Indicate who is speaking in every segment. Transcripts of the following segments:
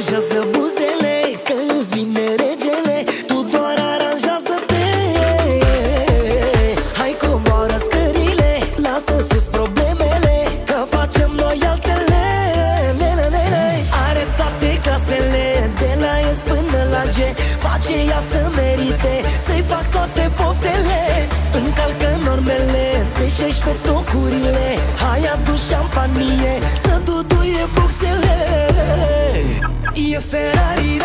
Speaker 1: rujează buzele Că îți vine regele Tu doar aranjează-te. Hai coboară scările Lasă sus problemele Că facem noi altele. Le, le, le, le. Are toate clasele De la S până la G Face ea să merite Să-i fac toate poftele. Încalcă normele Deșești pe tocurile Hai adu șampanie Să duduie boxele. y yo Ferrari,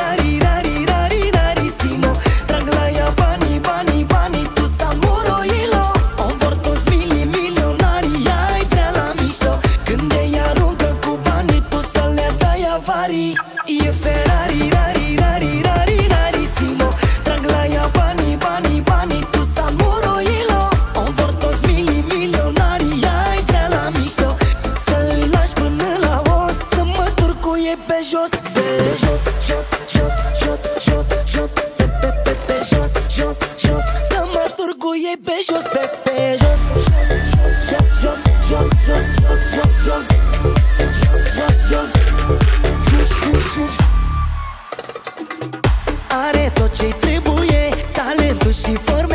Speaker 1: și
Speaker 2: forme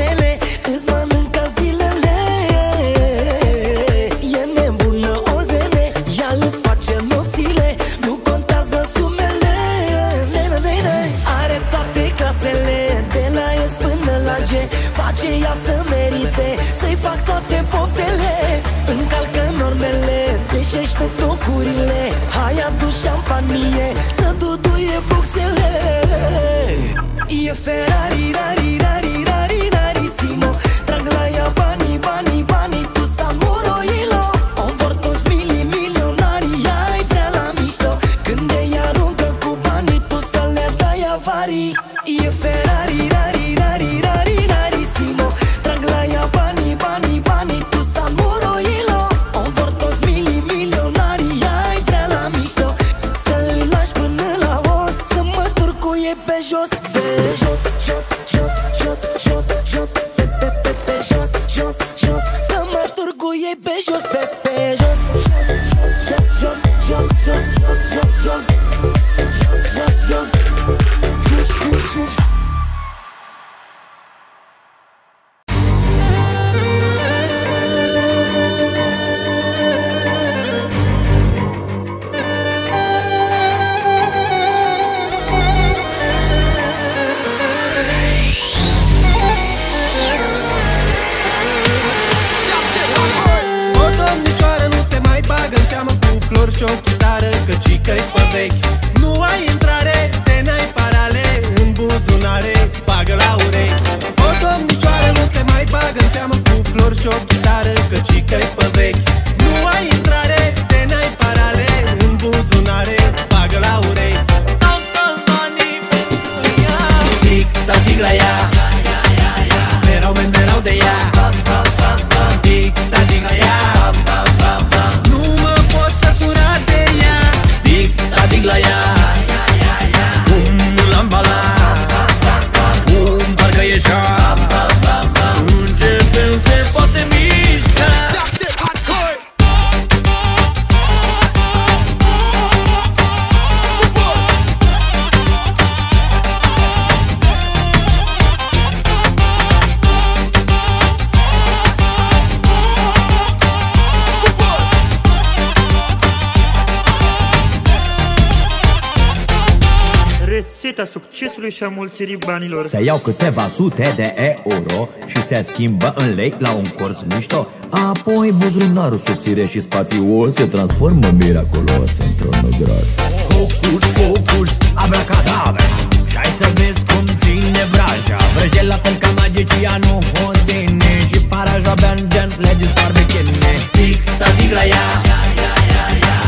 Speaker 2: și
Speaker 3: a mulțirii banilor.
Speaker 4: Se iau câteva sute de euro și se schimbă în lei la un cors mișto. Apoi buzunarul subțire și spațios se transformă miraculos într-un gros. Hocus, pocus, abracadabra. Și ai să vezi cum ține vraja. Vrăje la fel ca magicia, nu odine. Și paraja abia în gen le dispar
Speaker 2: bechine Tic-tatic la ea.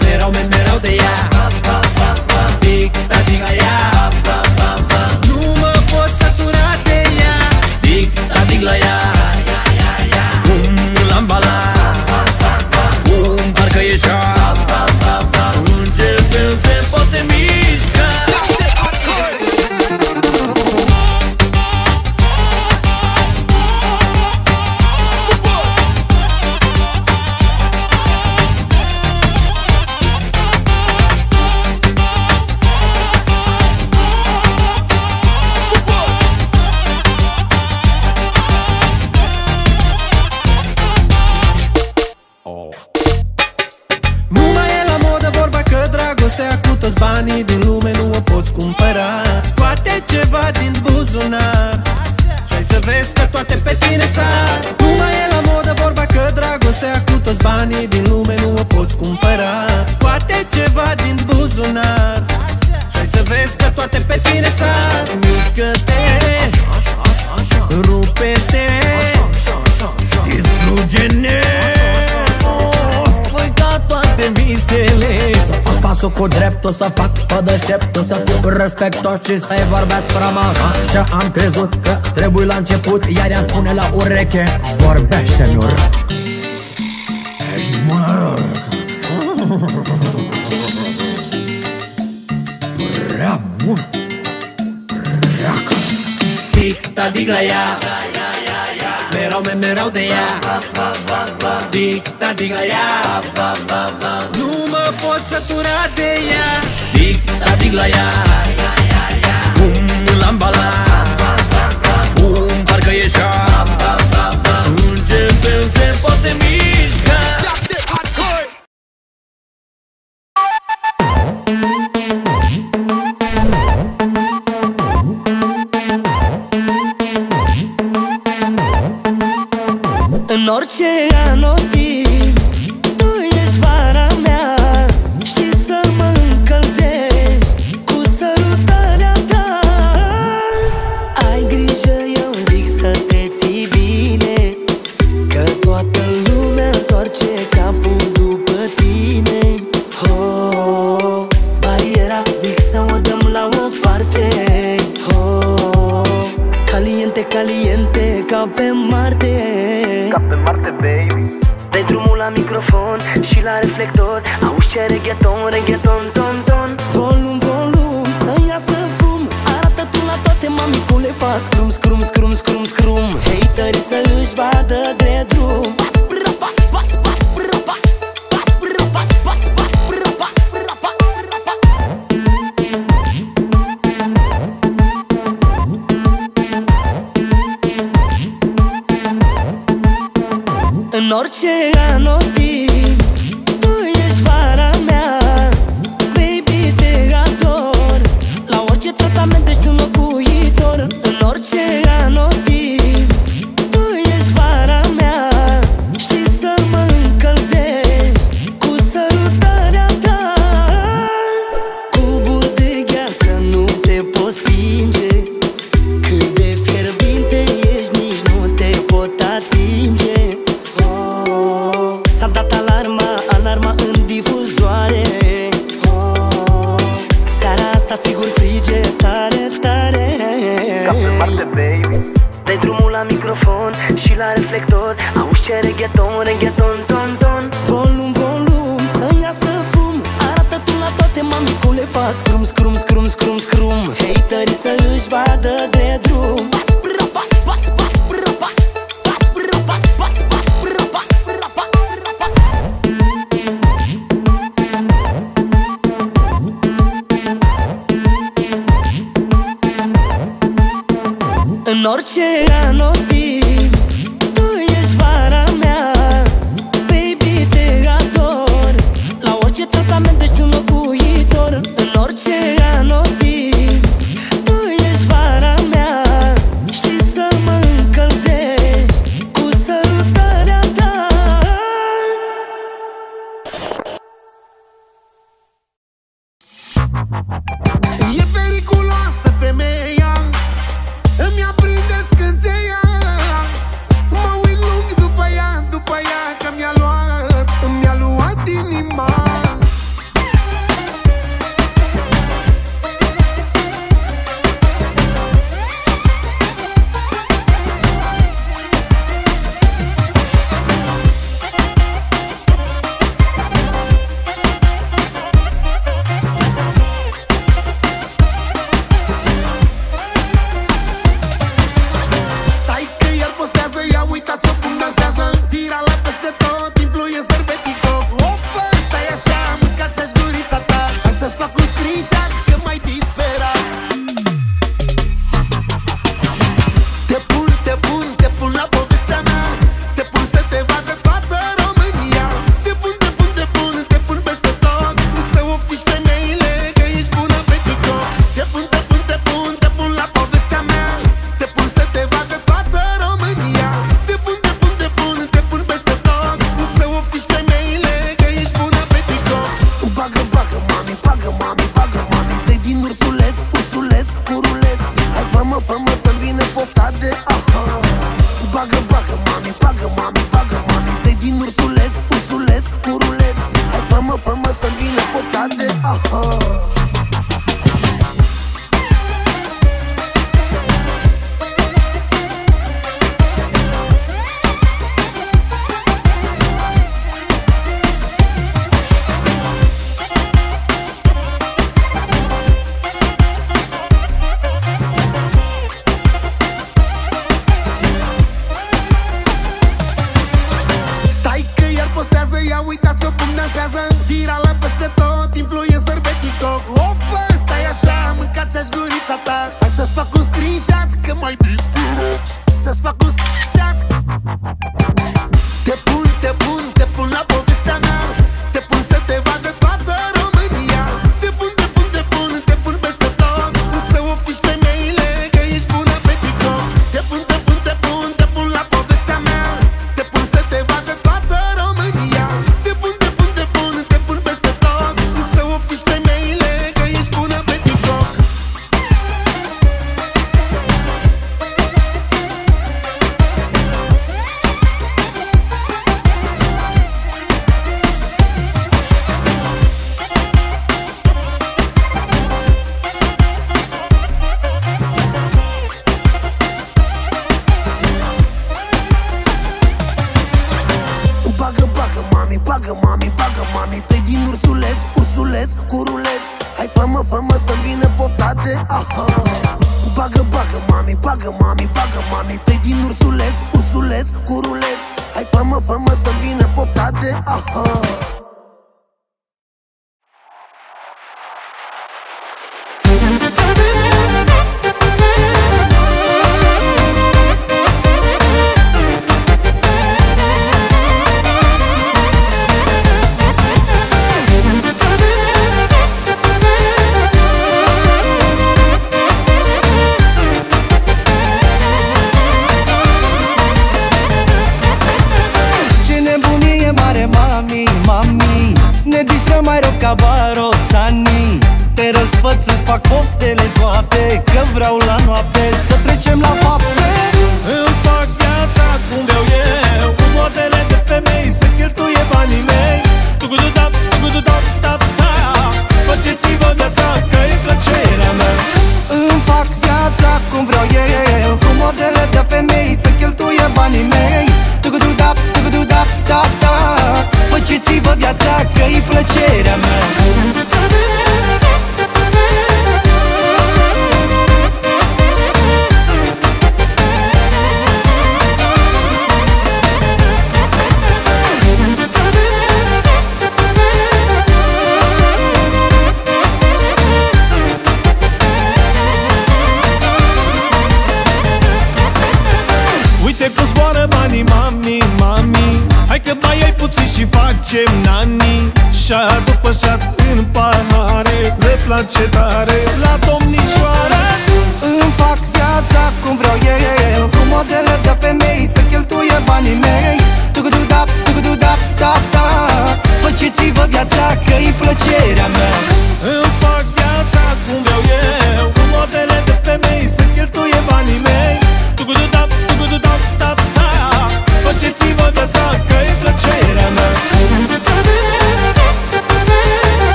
Speaker 2: Mereu, mereu de ea. Tic-tatic la ea.
Speaker 4: la ea. Cum l-am balat Cum parcă ieșea
Speaker 2: Începem să cu drept O să fac pe
Speaker 4: deștept O să fiu respectos și să-i vorbesc frumos. Așa am crezut că trebuie la început Iar ea spune la ureche Vorbește, nur Ești mort Prea bun Prea casă
Speaker 2: Tic-tac, tic la ea. Merau mereu de ea. Tic-tac, ea pot sătura de ea.
Speaker 4: Dig, da, adic la ea. Cum l-am balat Cum parcă ieșea Începem
Speaker 1: În orice an, orice
Speaker 5: karma. Bagă, bagă, mami, bagă, mami, bagă, mami Tăi din ursuleț, ursuleț, curuleț Hai fă-mă, fă-mă să vină pofta de aha.
Speaker 6: la
Speaker 2: tare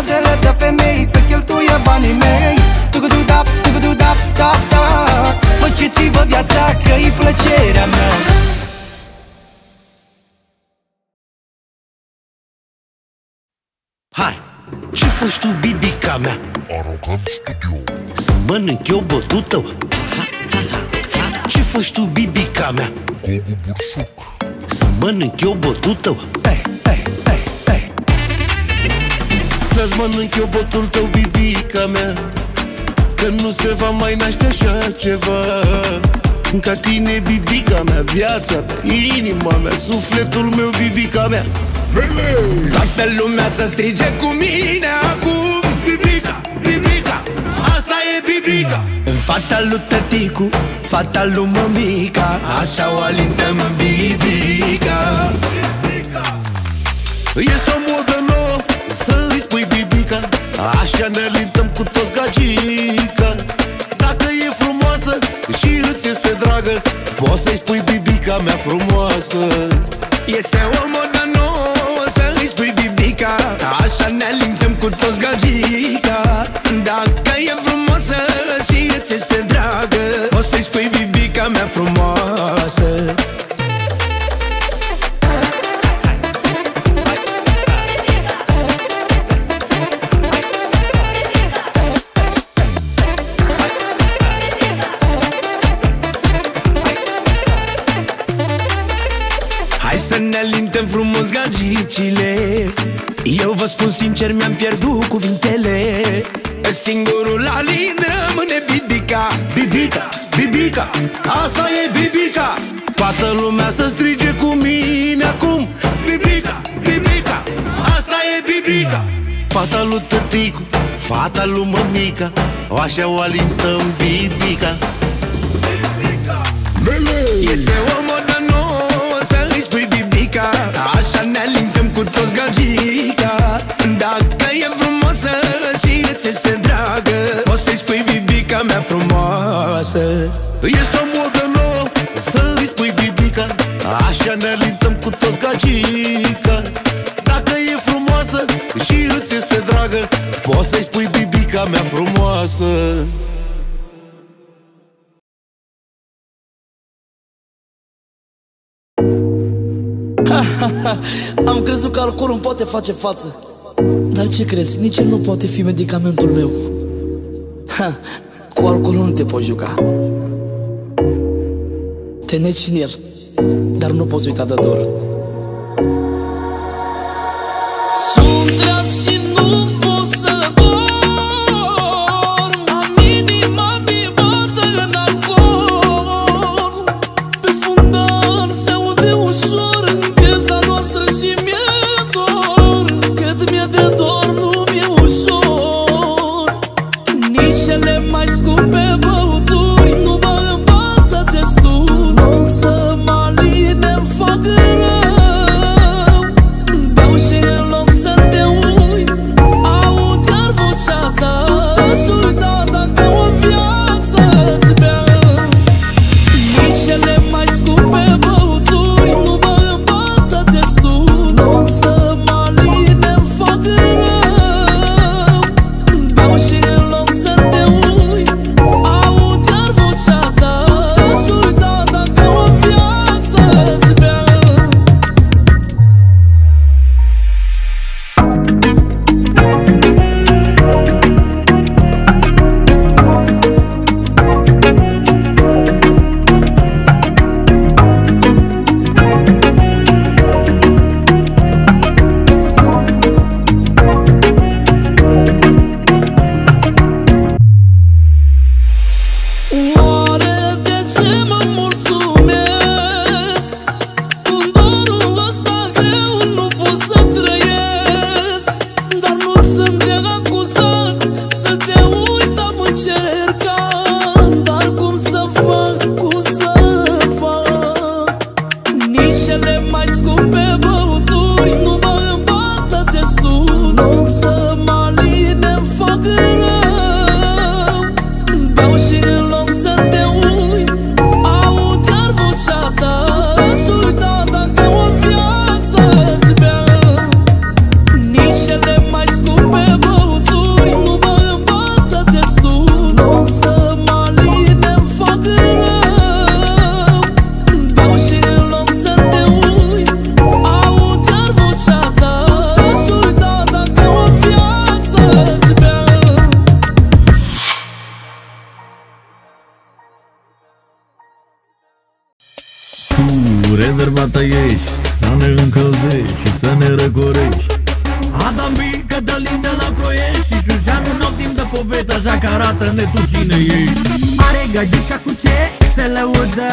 Speaker 6: modele de femei Să cheltuie banii mei tu Tugudu-dap,
Speaker 2: tugudu-dap, da, da. Faceți-vă viața că e plăcerea mea
Speaker 5: Hai! Ce faci tu, bibica mea?
Speaker 7: Arogant Studio
Speaker 5: Să mănânc eu bătul tău Ce faci tu, bibica mea?
Speaker 7: Gogu bursuc
Speaker 5: Să mănânc eu bătul tău Pe, pe, pe să-ți mănânc eu botul tău, bibica mea. Că nu se va mai naște așa ceva.
Speaker 7: Ca tine, bibica mea, viața mea, inima mea, sufletul meu, bibica mea.
Speaker 8: Toată lumea să strige cu mine acum.
Speaker 7: Bibica, bibica, asta e bibica.
Speaker 8: Fata lui tăticu, fata lui mămica Așa o alintăm în bibica.
Speaker 7: Este Așa ne alintăm cu toți gagica Dacă e frumoasă și îți este dragă Poți să-i spui bibica mea frumoasă.
Speaker 8: Este o modă nouă să îi spui bibica. Așa ne alintăm cu toți gagica. Dacă e frumoasă și îți este dragă Poți să-i spui bibica mea frumoasă spun sincer, mi-am pierdut cuvintele. Singurul alin rămâne bibica.
Speaker 7: Bibica, bibica, asta e bibica. Toată lumea să strige cu mine acum. Bibica, bibica, asta e bibica. Fata lui tăticu, fata lui mămica Așa o alintăm bibica.
Speaker 8: Este o modă nouă să îi spui bibica. Așa ne alintăm cu toți gagica Dacă e frumoasă și îți este dragă Poți să-i spui bibica mea frumoasă.
Speaker 7: Este o modă nouă să îi spui bibica. Așa ne alintăm cu toți gagica. Dacă e frumoasă și îți este dragă Poți să-i spui bibica mea frumoasă.
Speaker 9: Am crezut că alcoolul îmi poate face față Dar ce crezi? Nici el nu poate fi medicamentul meu. Ha, Cu alcoolul nu te poți juca. Te neci în el Dar nu poți uita de dor
Speaker 10: răcorești
Speaker 4: Adam B, Cătălin de la Ploiești Și Șușanu n-au timp de poveste Așa că arată netul cine ești.
Speaker 11: Are gagica cu ce se lăudă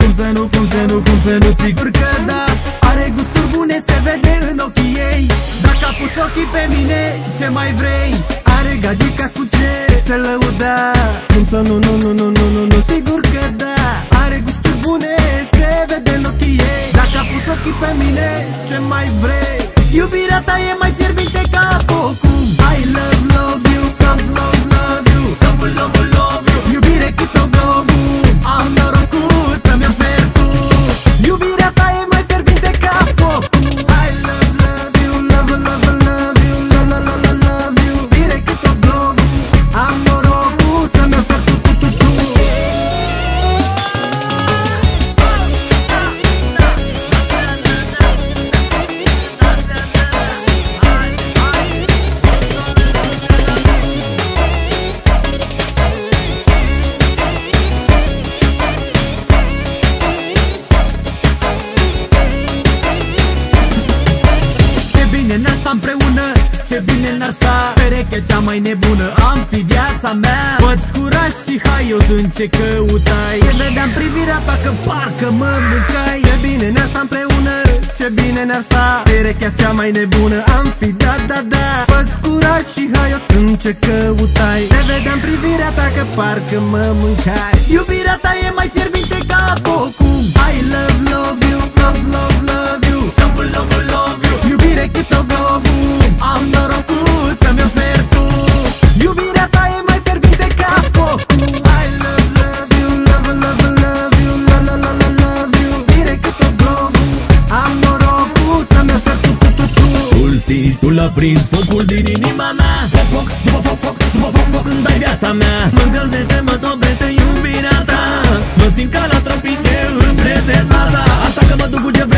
Speaker 11: Cum să nu, cum să nu, cum să nu, sigur că da. Are gusturi bune, se vede în ochii ei. Dacă a pus ochii pe mine, ce mai vrei?
Speaker 2: Are gagica cu ce se lăuda Cum să nu, nu, nu, nu, nu, nu, nu, sigur că da. Are gusturi bune, se vede în ochii ei. Dacă a pus ochii pe mine, ce mai vrei?
Speaker 11: Iubirea ta e mai fierbinte ca focul. I love, love you, love, love, love you.
Speaker 4: Love, love, love you.
Speaker 11: Iubire cât o globul Am norocul să-mi ofer tu.
Speaker 2: Iubirea ta e mai
Speaker 11: Perechea cea mai nebună. Am fi viața mea. Văd scuraș și hai Eu sunt ce căutai. Te vedeam privirea ta că parcă mă mâncai.
Speaker 2: Ce bine ne-ar sta împreună Ce bine ne-ar sta Perechea cea mai nebună Am fi da, da, da. Fă curaj și hai eu sunt ce căutai. Te vedeam privirea ta că parcă mă mâncai.
Speaker 11: Iubirea ta e mai fierbinte ca focul. I love, love you, love, love, love you.
Speaker 4: Love, love, love you.
Speaker 11: Iubire cât o globul. Am norocul
Speaker 4: prins focul din inima mea. Foc, foc, după foc, foc, după foc, foc Când ai viața mea. Mă încălzește, mă topește iubirea ta. Mă simt ca la tropice în prezența ta. Asta că mă duc cu ce vrei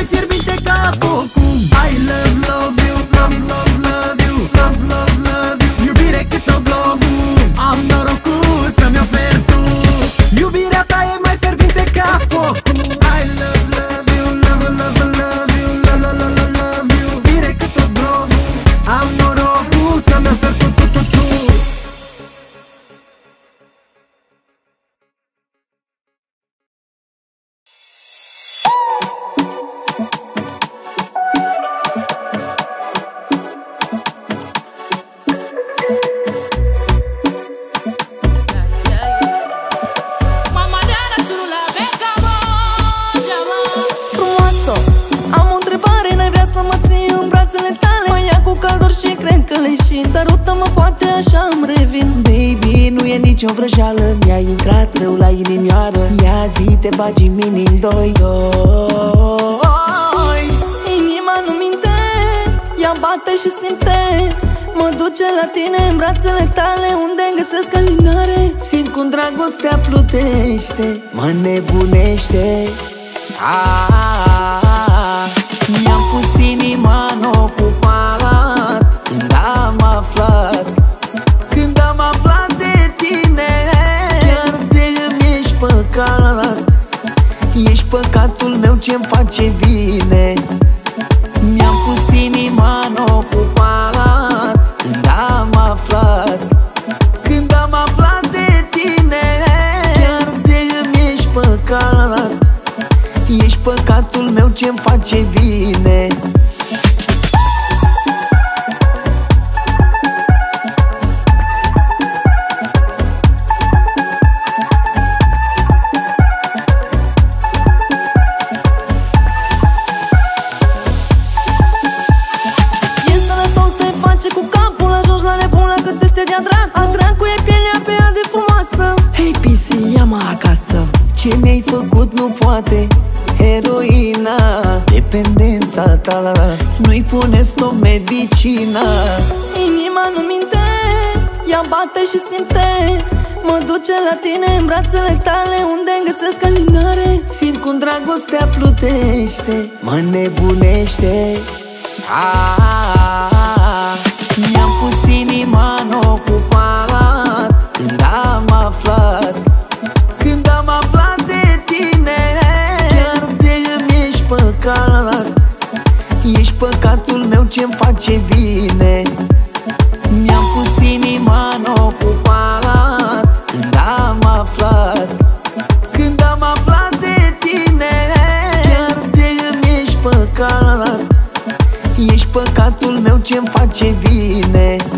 Speaker 11: Iubirea ta
Speaker 1: păcatul meu ce-mi face bine. Mi-am pus inima în ocupat Când am aflat Când am aflat de tine. Chiar de îmi ești păcat Ești păcatul meu ce-mi face bine
Speaker 12: înnebunește. Mi-am pus inima în ocupat Când am aflat Când am aflat de tine. Chiar de îmi ești păcat Ești păcatul meu ce-mi face bine. Mi-am pus inima în ocupat ce-mi face bine.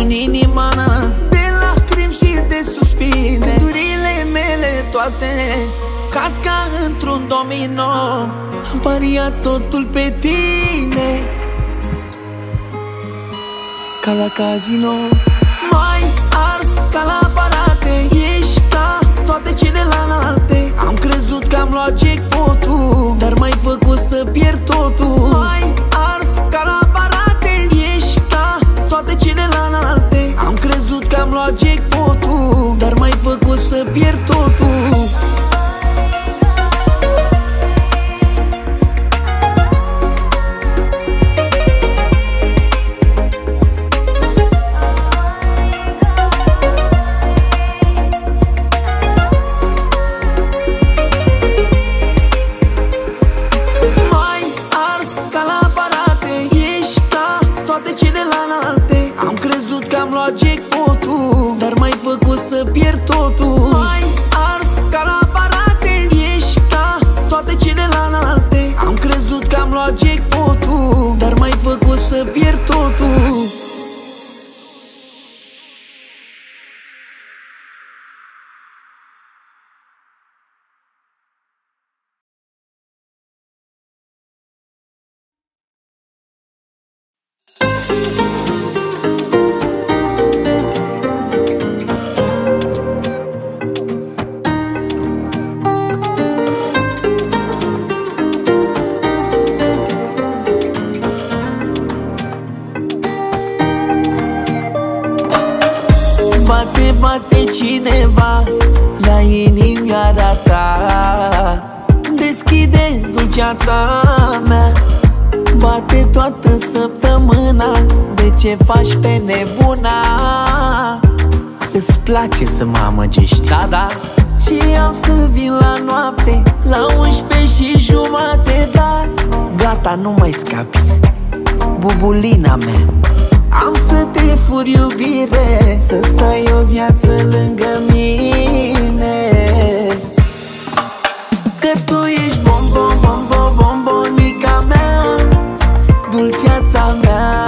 Speaker 12: în inima De lacrimi și de suspine. Durile mele toate Cad ca într-un domino. Am pariat totul pe tine. Ca la casino. Mai ars ca la aparate Ești ca toate celelalte. Am crezut că am luat jackpot-ul Dar mai făcut să pierd totul. Mai făcut să pierd totul. și să mă amăgești. Da, da. Și am să vin la noapte La 11 și jumate, da. Gata, nu mai scapi Bubulina mea. Am să te fur iubire Să stai o viață lângă mine. Că tu ești bombon, bombon, bombonica mea Dulceața mea.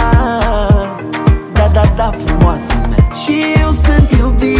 Speaker 12: Da, da, da, frumoasă mea. Și eu sunt
Speaker 13: iubit.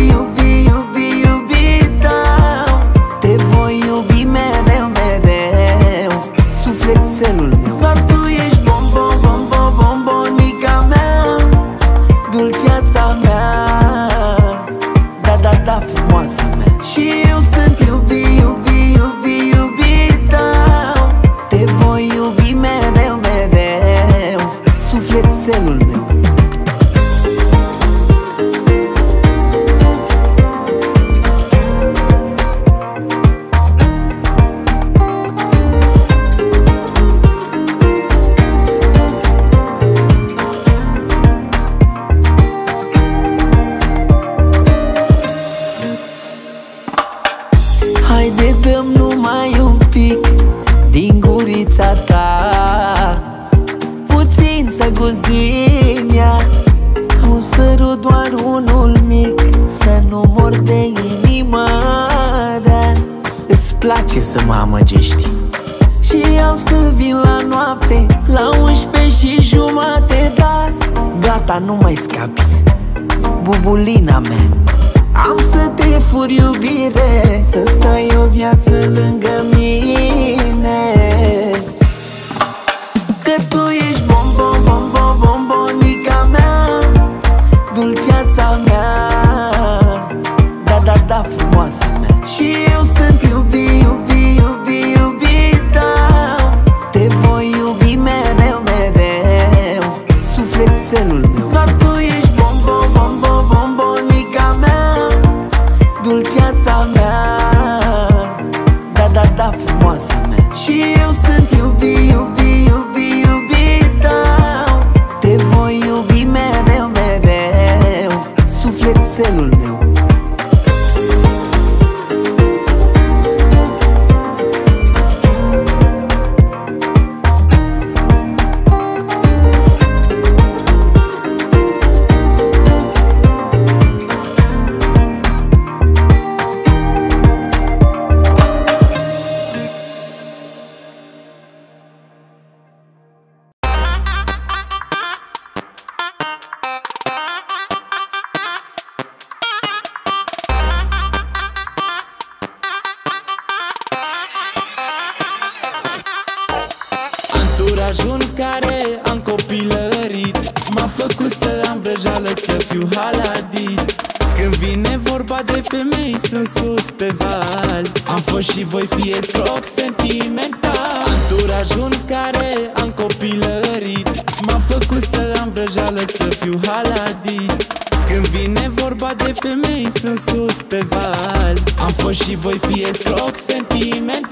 Speaker 13: vorba de femei, sunt sus pe val. Am fost și voi fi estroc sentimental. Anturajul în care am copilărit M-a făcut să am vrăjală, să fiu haladit. Când vine vorba de femei, sunt sus pe val. Am fost și voi fi estroc sentimental.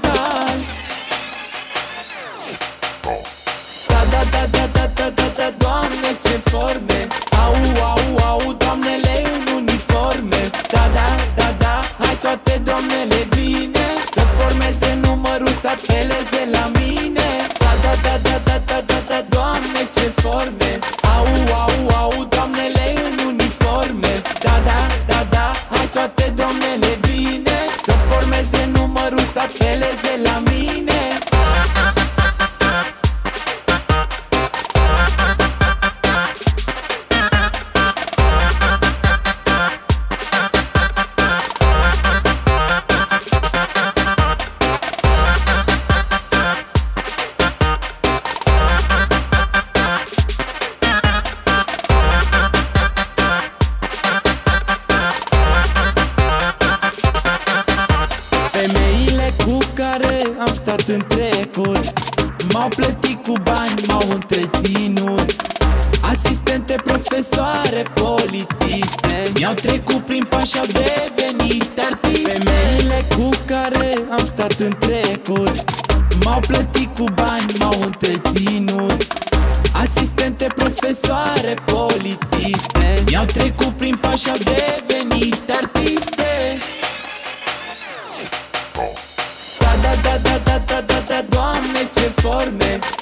Speaker 13: măsuri M-au plătit cu bani, m-au întreținut. Asistente, profesoare, polițiste. Mi-au trecut prin pași, au devenit artiste. Femeile cu care am stat în trecut. M-au plătit cu bani, m-au întreținut. Asistente, profesoare, polițiste. Mi-au trecut prin pași, au devenit informe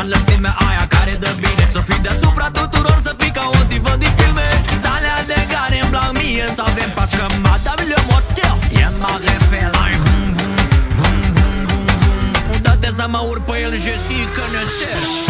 Speaker 13: la
Speaker 4: înălțimea aia care dă bine. Să fii deasupra tuturor, să fii ca o divă din filme. Dalea de care îmi plac mie, să avem pas că madame le motel E mare fel. Ai vum vum, vum vum vum vum. Dă-te să mă urc pe el, je
Speaker 14: si că ne ser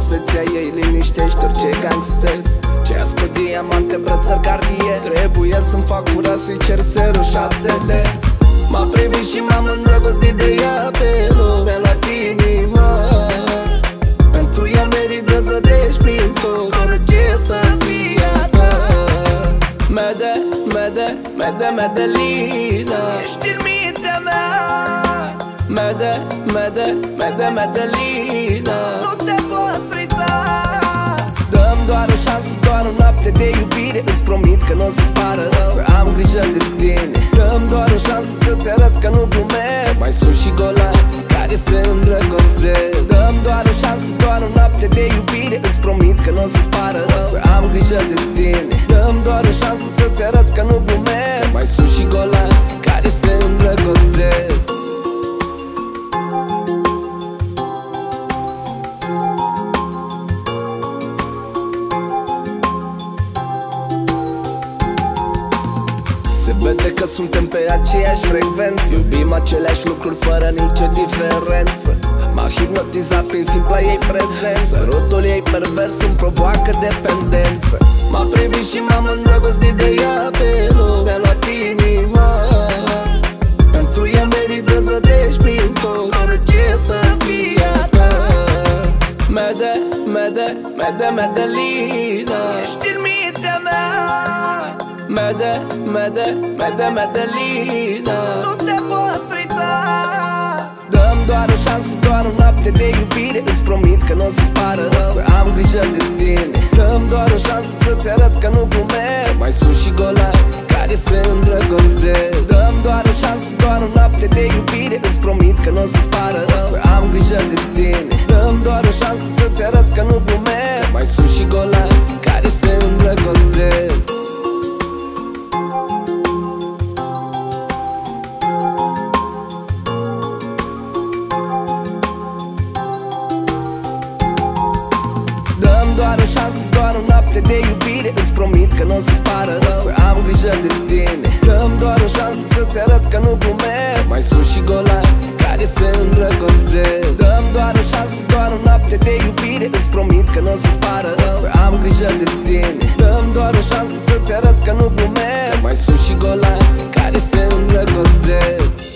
Speaker 14: Cu frumusețea ei liniștește orice gangster. Ce ascult diamante, brățări cardie Trebuie să-mi fac cura să-i cer serul șaptele. M-a privit și m-am îndrăgostit de ea pe loc Mi-a luat inima Pentru ea merită să treci prin foc Orice să fie a ta. Mede, mede, mede, Medelina Ești în mintea mea Mede, mede, mede, Medelina Nu te pot uita. Dăm doar o șansă, doar o noapte de iubire. Îți promit că nu o să-ți pară rău. Să am grijă de tine. Dăm doar o șansă să-ți arăt că nu glumesc. Mai sunt și golani care se îndrăgostesc. Dăm doar o șansă, doar o noapte de iubire. Îți promit că nu o să-ți pară rău. Să am grijă de tine. Dăm doar o șansă să-ți arăt că nu glumesc. Mai sunt și golani care se îndrăgostesc că suntem pe aceeași frecvență. Iubim aceleași lucruri fără nicio diferență. M-a hipnotizat prin simpla ei prezență. Sărutul ei pervers îmi provoacă dependență. M-a privit și m-am îndrăgostit de ea pe loc Mi-a luat inima. Pentru ea merită să treci prin foc Orice să fie a ta. Mede, mede, mede, Medelina mede, mede, Medelina Nu te pot uita. Dăm doar o șansă, doar o noapte de iubire. Îți promit că nu o să-ți pară rău. Să am grijă de tine. Dăm doar o șansă să-ți arăt că nu glumesc. Mai sunt și golani care se îndrăgostesc. Dăm doar o șansă, doar o noapte de iubire. Îți promit că nu o să-ți pară rău. Să am grijă de tine. Dăm doar o șansă să-ți arăt că nu glumesc. Mai sunt și golani care se îndrăgostesc că nu o să-ți pară rău. Să am grijă de tine. Dăm doar o șansă să-ți arăt că nu glumesc. Mai sunt și golani care se îndrăgostesc. Dăm doar o șansă, doar o noapte de iubire. Îți promit că nu o să-ți pară rău Să am grijă de tine. Dăm doar o șansă să-ți arăt că nu glumesc. Mai sunt și golani care se îndrăgostesc